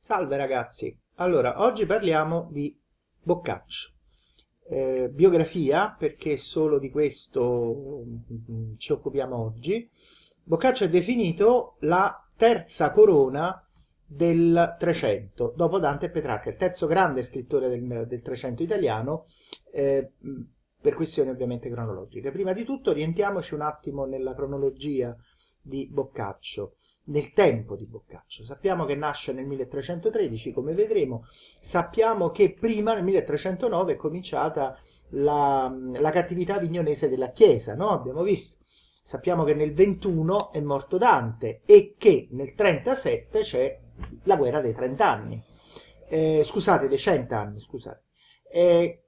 Salve ragazzi, allora oggi parliamo di Boccaccio. Eh, biografia, perché solo di questo mm, ci occupiamo oggi. Boccaccio è definito la terza corona del Trecento, dopo Dante e Petrarca, il terzo grande scrittore del, del Trecento italiano, eh, per questioni ovviamente cronologiche. Prima di tutto orientiamoci un attimo nella cronologia di Boccaccio, nel tempo di Boccaccio. Sappiamo che nasce nel 1313, come vedremo, sappiamo che prima, nel 1309, è cominciata la, la cattività vignonese della Chiesa, no? Abbiamo visto. Sappiamo che nel 21 è morto Dante e che nel 37 c'è la guerra dei 30 anni. Eh, scusate, dei 100 anni, scusate. Eh,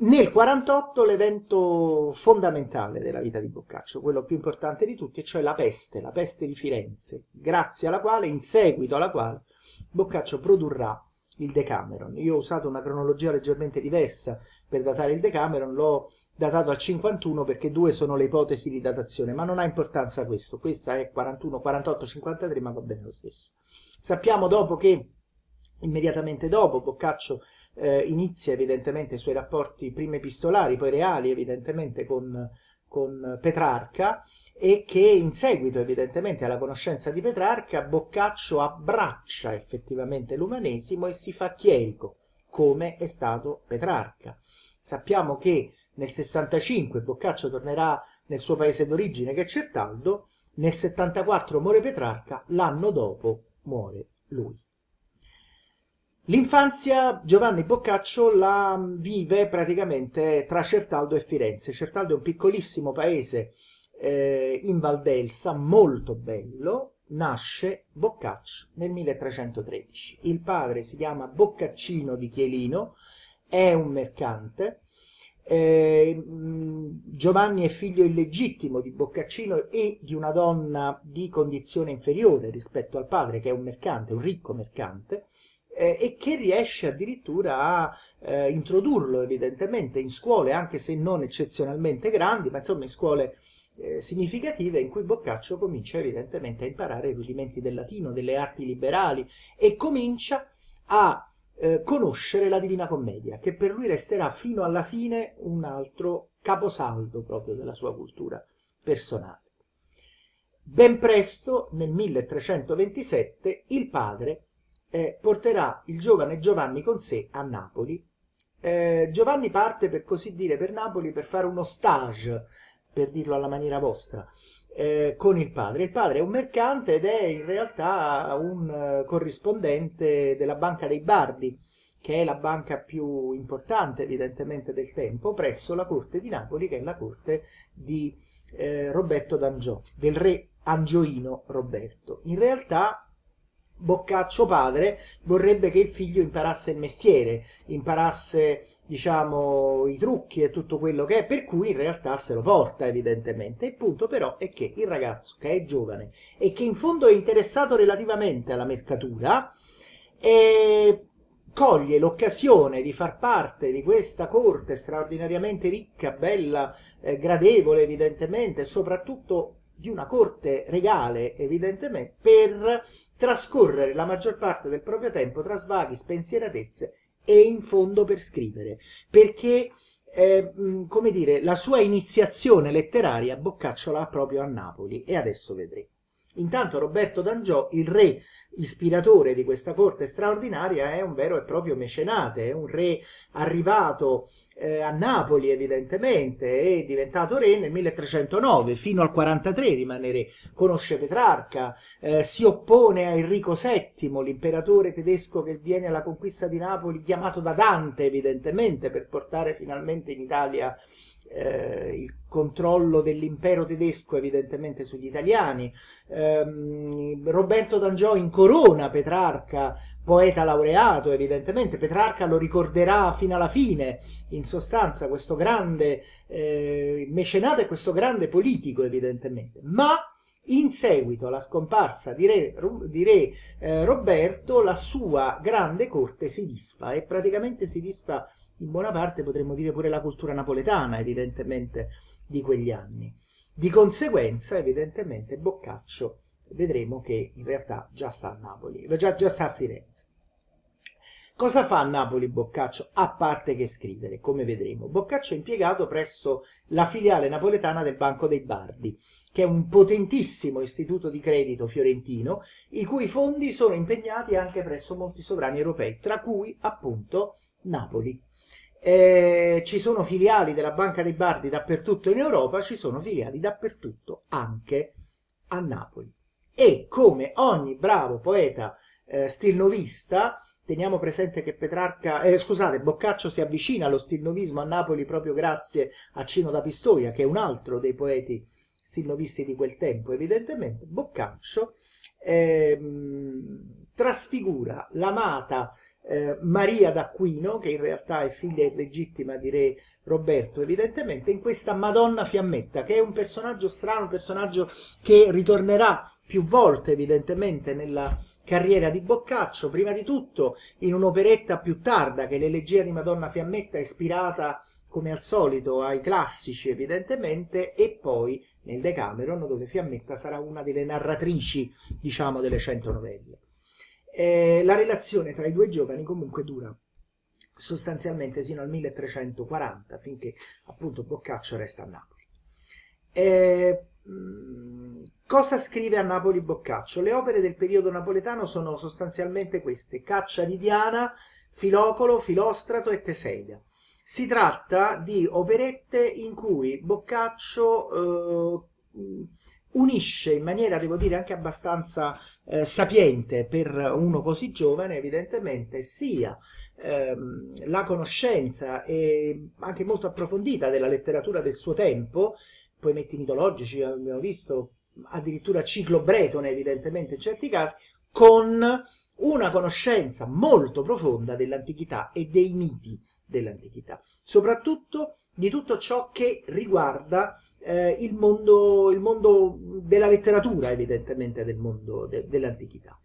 nel 48 l'evento fondamentale della vita di Boccaccio, quello più importante di tutti, cioè la peste, la peste di Firenze, grazie alla quale, in seguito alla quale, Boccaccio produrrà il Decameron. Io ho usato una cronologia leggermente diversa per datare il Decameron, l'ho datato al 51 perché due sono le ipotesi di datazione, ma non ha importanza questo. Questa è 41, 48, 53, ma va bene lo stesso. Sappiamo dopo che Immediatamente dopo Boccaccio eh, inizia evidentemente i suoi rapporti prima epistolari, poi reali evidentemente con, con Petrarca e che in seguito evidentemente alla conoscenza di Petrarca Boccaccio abbraccia effettivamente l'umanesimo e si fa chierico come è stato Petrarca. Sappiamo che nel 65 Boccaccio tornerà nel suo paese d'origine che è Certaldo, nel 74 muore Petrarca, l'anno dopo muore lui. L'infanzia Giovanni Boccaccio la vive praticamente tra Certaldo e Firenze. Certaldo è un piccolissimo paese eh, in Valdelsa, molto bello. Nasce Boccaccio nel 1313. Il padre si chiama Boccaccino di Chielino, è un mercante. Eh, Giovanni è figlio illegittimo di Boccaccino e di una donna di condizione inferiore rispetto al padre, che è un mercante, un ricco mercante eh, e che riesce addirittura a eh, introdurlo evidentemente in scuole, anche se non eccezionalmente grandi, ma insomma in scuole eh, significative in cui Boccaccio comincia evidentemente a imparare i rudimenti del latino, delle arti liberali e comincia a eh, conoscere la Divina Commedia, che per lui resterà fino alla fine un altro caposaldo proprio della sua cultura personale. Ben presto, nel 1327, il padre eh, porterà il giovane Giovanni con sé a Napoli. Eh, Giovanni parte per così dire per Napoli per fare uno stage, per dirlo alla maniera vostra, eh, con il padre. Il padre è un mercante ed è in realtà un uh, corrispondente della Banca dei Bardi, che è la banca più importante evidentemente del tempo, presso la corte di Napoli, che è la corte di eh, Roberto d'Angiò, del re angioino Roberto. In realtà Boccaccio padre vorrebbe che il figlio imparasse il mestiere, imparasse, diciamo, i trucchi e tutto quello che è, per cui in realtà se lo porta evidentemente. Il punto però è che il ragazzo che è giovane e che in fondo è interessato relativamente alla mercatura, eh, coglie l'occasione di far parte di questa corte straordinariamente ricca, bella, eh, gradevole evidentemente, e soprattutto di una corte regale, evidentemente, per trascorrere la maggior parte del proprio tempo tra svaghi, spensieratezze e in fondo per scrivere, perché eh, come dire, la sua iniziazione letteraria Boccaccio l'ha proprio a Napoli e adesso vedremo. Intanto Roberto d'Angiò, il re ispiratore di questa corte straordinaria, è un vero e proprio mecenate, è un re arrivato eh, a Napoli evidentemente, è diventato re nel 1309, fino al 43 rimane re, conosce Petrarca, eh, si oppone a Enrico VII, l'imperatore tedesco che viene alla conquista di Napoli, chiamato da Dante evidentemente per portare finalmente in Italia eh, il controllo dell'impero tedesco evidentemente sugli italiani, ehm, Roberto D'Angiò incorona Petrarca, poeta laureato evidentemente, Petrarca lo ricorderà fino alla fine, in sostanza questo grande eh, mecenato e questo grande politico evidentemente, ma in seguito alla scomparsa di Re, di re eh, Roberto, la sua grande corte si disfa e praticamente si disfa in buona parte, potremmo dire pure la cultura napoletana, evidentemente, di quegli anni. Di conseguenza, evidentemente, Boccaccio vedremo che in realtà già sta a Napoli, già, già sta a Firenze. Cosa fa Napoli Boccaccio? A parte che scrivere, come vedremo. Boccaccio è impiegato presso la filiale napoletana del Banco dei Bardi, che è un potentissimo istituto di credito fiorentino, i cui fondi sono impegnati anche presso molti sovrani europei, tra cui appunto Napoli. Eh, ci sono filiali della Banca dei Bardi dappertutto in Europa, ci sono filiali dappertutto anche a Napoli. E come ogni bravo poeta eh, stilnovista, teniamo presente che Petrarca, eh, scusate, Boccaccio si avvicina allo stilnovismo a Napoli proprio grazie a Cino da Pistoia, che è un altro dei poeti stilnovisti di quel tempo, evidentemente. Boccaccio ehm, trasfigura l'amata eh, Maria d'Aquino, che in realtà è figlia illegittima di re Roberto, evidentemente, in questa Madonna Fiammetta, che è un personaggio strano, un personaggio che ritornerà più volte, evidentemente, nella carriera di Boccaccio, prima di tutto in un'operetta più tarda, che è l'elegia di Madonna Fiammetta, ispirata come al solito ai classici evidentemente e poi nel Decameron dove Fiammetta sarà una delle narratrici diciamo delle cento novelle eh, la relazione tra i due giovani comunque dura sostanzialmente sino al 1340, finché appunto Boccaccio resta a Napoli. Eh, cosa scrive a Napoli Boccaccio? Le opere del periodo napoletano sono sostanzialmente queste: Caccia di Diana, Filocolo, Filostrato e Teseida. Si tratta di operette in cui Boccaccio eh, unisce in maniera, devo dire, anche abbastanza eh, sapiente per uno così giovane, evidentemente, sia ehm, la conoscenza e anche molto approfondita della letteratura del suo tempo, poemetti mitologici, abbiamo visto addirittura ciclo bretone, evidentemente, in certi casi, con una conoscenza molto profonda dell'antichità e dei miti dell'antichità, soprattutto di tutto ciò che riguarda eh, il, mondo, il, mondo, della letteratura, evidentemente del mondo de, dell'antichità.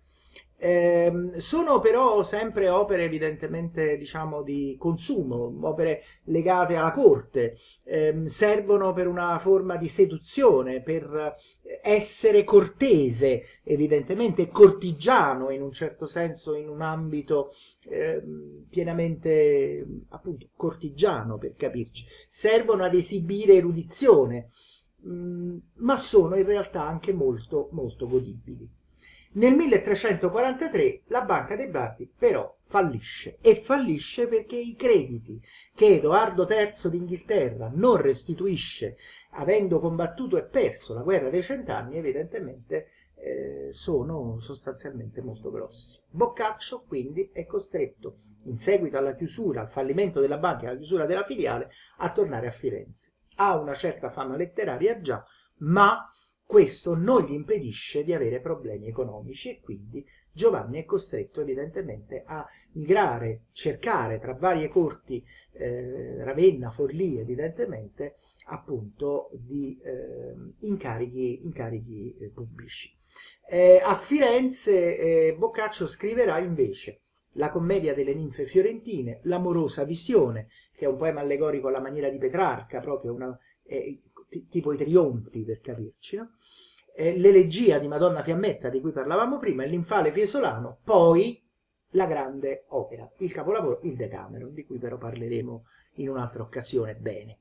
Eh, sono però sempre opere evidentemente diciamo di consumo, opere legate alla corte, eh, servono per una forma di seduzione, per essere cortese, evidentemente cortigiano in un certo senso, in un ambito eh, pienamente appunto cortigiano per capirci, servono ad esibire erudizione, mh, mm, ma sono in realtà anche molto molto godibili. Nel 1343 la Banca dei Bardi però fallisce e fallisce perché i crediti che Edoardo III d'Inghilterra non restituisce avendo combattuto e perso la guerra dei cent'anni evidentemente eh, sono sostanzialmente molto grossi. Boccaccio quindi è costretto in seguito alla chiusura, al fallimento della banca e alla chiusura della filiale a tornare a Firenze. Ha una certa fama letteraria già, ma questo non gli impedisce di avere problemi economici e quindi Giovanni è costretto evidentemente a migrare, cercare tra varie corti, eh, Ravenna, Forlì evidentemente, appunto di eh, incarichi, incarichi eh, pubblici. Eh, a Firenze eh, Boccaccio scriverà invece la commedia delle ninfe fiorentine, l'amorosa visione, che è un poema allegorico alla maniera di Petrarca, proprio una, eh, tipo i trionfi per capirci, no? eh, l'elegia di Madonna Fiammetta di cui parlavamo prima, l'infale fiesolano, poi la grande opera, il capolavoro, il Decameron, di cui però parleremo in un'altra occasione bene.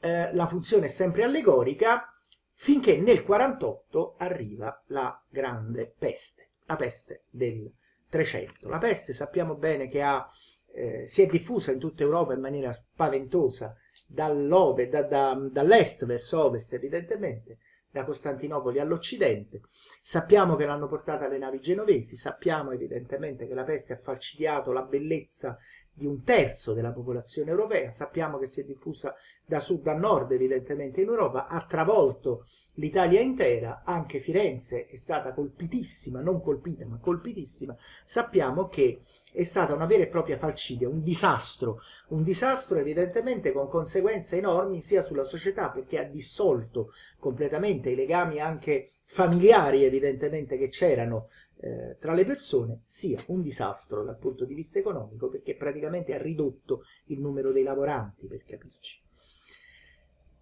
Eh, la funzione è sempre allegorica, finché nel 48 arriva la grande peste, la peste del 300. La peste sappiamo bene che ha, eh, si è diffusa in tutta Europa in maniera spaventosa da, da, dall'est verso ovest evidentemente, da Costantinopoli all'Occidente. Sappiamo che l'hanno portata le navi genovesi, sappiamo evidentemente che la peste ha falcidiato la bellezza di un terzo della popolazione europea, sappiamo che si è diffusa da sud a nord evidentemente in Europa, ha travolto l'Italia intera, anche Firenze è stata colpitissima, non colpita ma colpitissima, sappiamo che è stata una vera e propria falcidia, un disastro, un disastro evidentemente con conseguenze enormi sia sulla società perché ha dissolto completamente i legami anche familiari evidentemente che c'erano eh, tra le persone sia un disastro dal punto di vista economico perché praticamente ha ridotto il numero dei lavoranti per capirci.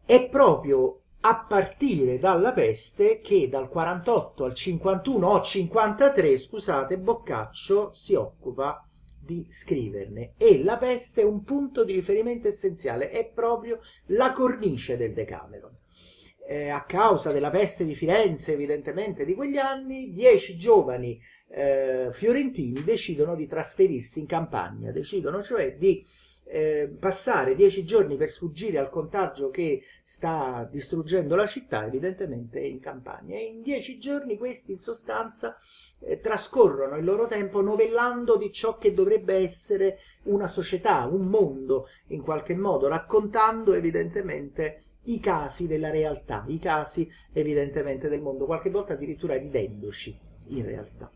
È proprio a partire dalla peste che dal 48 al 51 o 53, scusate, Boccaccio si occupa di scriverne e la peste è un punto di riferimento essenziale, è proprio la cornice del Decameron. Eh, a causa della peste di Firenze, evidentemente, di quegli anni, dieci giovani eh, fiorentini decidono di trasferirsi in campagna, decidono cioè di eh, passare dieci giorni per sfuggire al contagio che sta distruggendo la città, evidentemente in campagna. E in dieci giorni questi in sostanza eh, trascorrono il loro tempo novellando di ciò che dovrebbe essere una società, un mondo, in qualche modo, raccontando evidentemente i casi della realtà, i casi evidentemente del mondo, qualche volta addirittura ridendoci in realtà.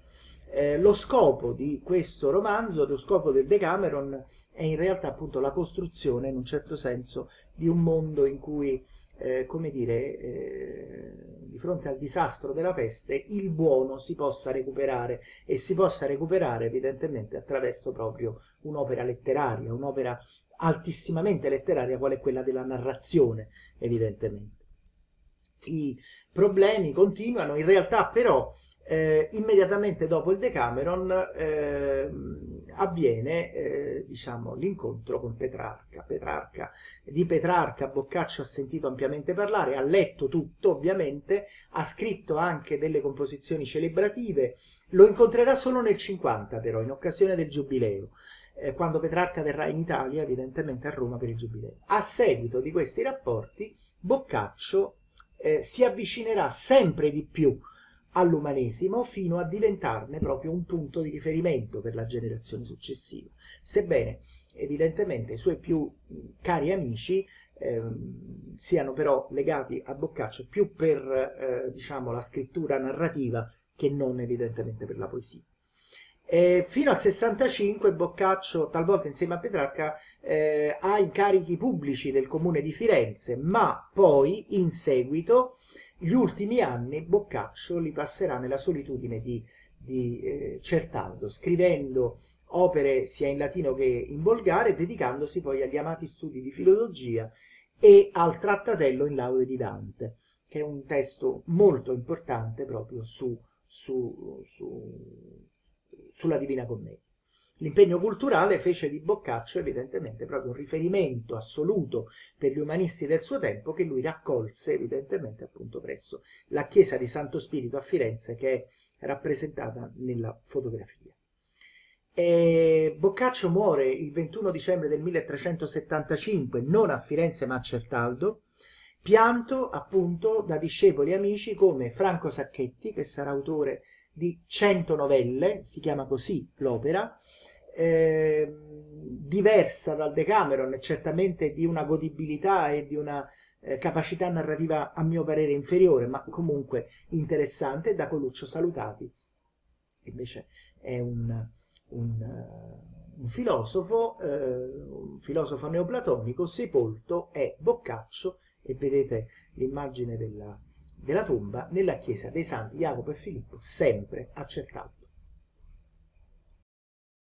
Eh, lo scopo di questo romanzo, lo scopo del Decameron, è in realtà appunto la costruzione, in un certo senso, di un mondo in cui, eh, come dire, eh, di fronte al disastro della peste, il buono si possa recuperare e si possa recuperare evidentemente attraverso proprio un'opera letteraria, un'opera altissimamente letteraria, qual è quella della narrazione, evidentemente. I problemi continuano, in realtà però eh, immediatamente dopo il Decameron eh, avviene eh, diciamo, l'incontro con Petrarca. Petrarca. Di Petrarca Boccaccio ha sentito ampiamente parlare, ha letto tutto ovviamente, ha scritto anche delle composizioni celebrative, lo incontrerà solo nel 50 però, in occasione del Giubileo eh, quando Petrarca verrà in Italia, evidentemente a Roma per il Giubileo. A seguito di questi rapporti, Boccaccio eh, si avvicinerà sempre di più all'umanesimo fino a diventarne proprio un punto di riferimento per la generazione successiva. Sebbene evidentemente i suoi più cari amici eh, siano però legati a Boccaccio più per eh, diciamo, la scrittura narrativa che non evidentemente per la poesia. E fino al 65 Boccaccio, talvolta insieme a Petrarca, eh, ha incarichi pubblici del comune di Firenze, ma poi in seguito gli ultimi anni Boccaccio li passerà nella solitudine di, di eh, Certaldo, scrivendo opere sia in latino che in volgare, dedicandosi poi agli amati studi di filologia e al trattatello in laude di Dante, che è un testo molto importante proprio su, su, su, sulla Divina Commedia. L'impegno culturale fece di Boccaccio evidentemente proprio un riferimento assoluto per gli umanisti del suo tempo che lui raccolse evidentemente appunto presso la chiesa di Santo Spirito a Firenze che è rappresentata nella fotografia. E Boccaccio muore il 21 dicembre del 1375 non a Firenze ma a Certaldo pianto appunto da discepoli e amici come Franco Sacchetti che sarà autore di 100 novelle, si chiama così l'opera, eh, diversa dal Decameron certamente di una godibilità e di una eh, capacità narrativa a mio parere inferiore, ma comunque interessante, da Coluccio Salutati. Invece è un, un, un filosofo, eh, un filosofo neoplatonico, sepolto è Boccaccio e vedete l'immagine della, della tomba nella chiesa dei santi Jacopo e Filippo, sempre accertato.